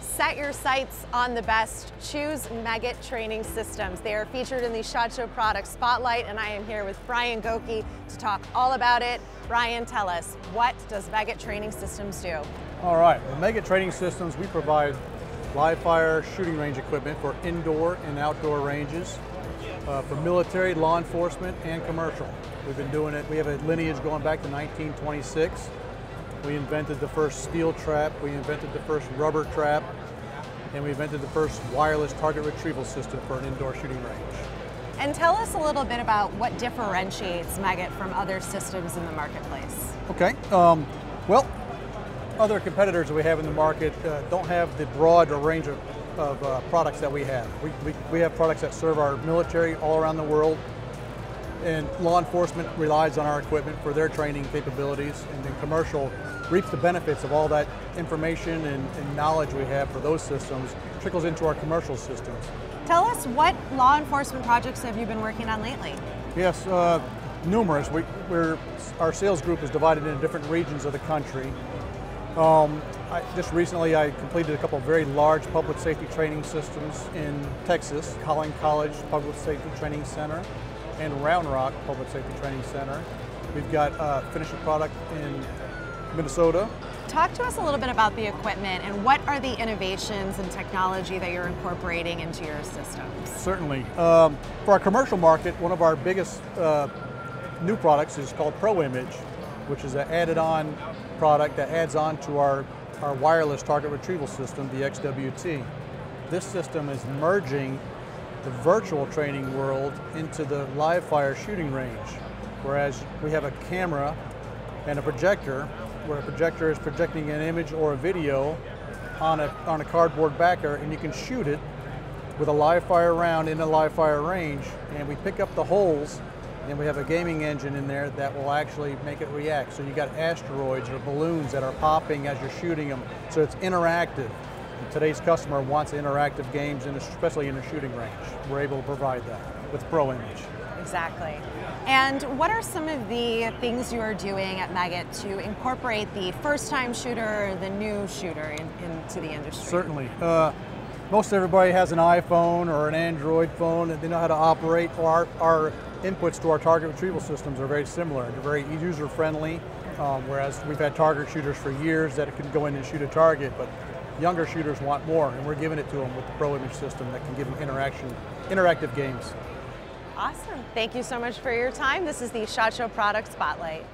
Set your sights on the best. Choose Meggitt Training Systems. They are featured in the SHOT Show Product Spotlight, and I am here with Brian Goki to talk all about it. Brian, tell us, what does Meggitt Training Systems do? All right, Meggitt Training Systems, we provide live fire shooting range equipment for indoor and outdoor ranges, uh, for military, law enforcement, and commercial. We've been doing it, we have a lineage going back to 1926. We invented the first steel trap, we invented the first rubber trap, and we invented the first wireless target retrieval system for an indoor shooting range. And tell us a little bit about what differentiates Meggitt from other systems in the marketplace. Okay, um, well, other competitors that we have in the market uh, don't have the broad range of, of uh, products that we have. We, we, we have products that serve our military all around the world, and law enforcement relies on our equipment for their training capabilities, and then commercial reaps the benefits of all that information and, and, knowledge we have for those systems, trickles into our commercial systems. Tell us what law enforcement projects have you been working on lately? Yes, uh, numerous. We, our sales group is divided into different regions of the country. Um, I, just recently I completed a couple of very large public safety training systems in Texas, Collin College Public Safety Training Center, and Round Rock Public Safety Training Center. We've got uh, finished product in Minnesota. Talk to us a little bit about the equipment and what are the innovations and technology that you're incorporating into your systems? Certainly. Um, for our commercial market, one of our biggest uh, new products is called ProImage, which is an added on product that adds on to our, our wireless target retrieval system, the XWT. This system is merging the virtual training world into the live fire shooting range. Whereas we have a camera and a projector, where a projector is projecting an image or a video on a, on a cardboard backer and you can shoot it with a live fire round in a live fire range and we pick up the holes and we have a gaming engine in there that will actually make it react. So you got asteroids or balloons that are popping as you're shooting them. So it's interactive. Today's customer wants interactive games, and especially in a shooting range. We're able to provide that with Pro Image. Exactly. And what are some of the things you are doing at Meggitt to incorporate the first-time shooter, the new shooter in, into the industry? Certainly. Uh, most everybody has an iPhone or an Android phone and they know how to operate. Our, our inputs to our target retrieval systems are very similar. They're very user-friendly, um, whereas we've had target shooters for years that can go in and shoot a target, but younger shooters want more, and we're giving it to them with the Pro Image system that can give them interaction, interactive games. Awesome. Thank you so much for your time. This is the SHOT Show Product Spotlight.